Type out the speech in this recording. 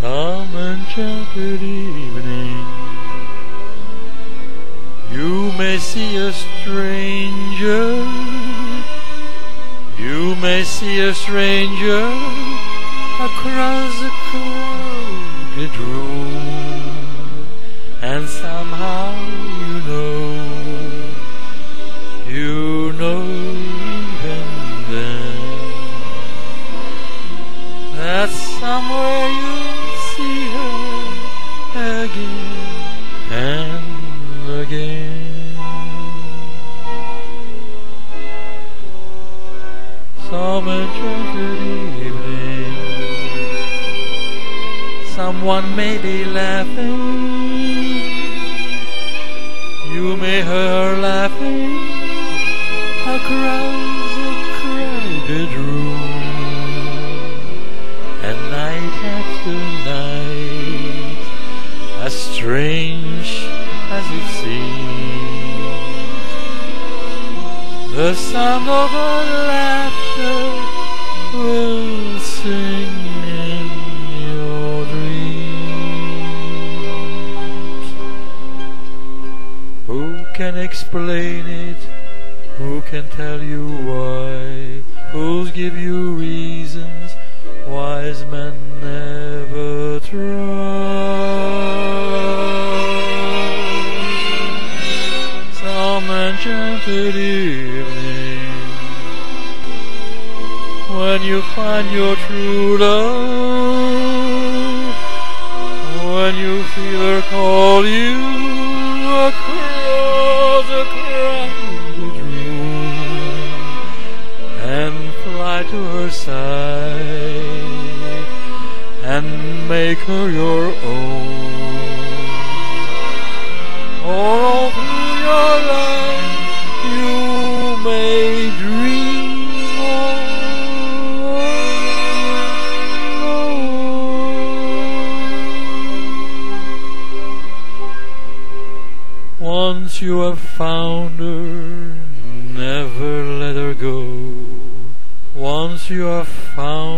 Some enchanted evening. You may see a stranger. You may see a stranger Across a crowded room. Some enchanted evening, someone may be laughing. You may hear her laughing. Across a crowded room, and night after night, as strange as it seems, the sound of her laughter can explain it? Who can tell you why? Who'll give you reasons? Wise men never try. Some enchanted evening, when you find your true love, when you feel her call you across a crowded room and fly to her side and make her your own. Once you have found her, never let her go. Once you have found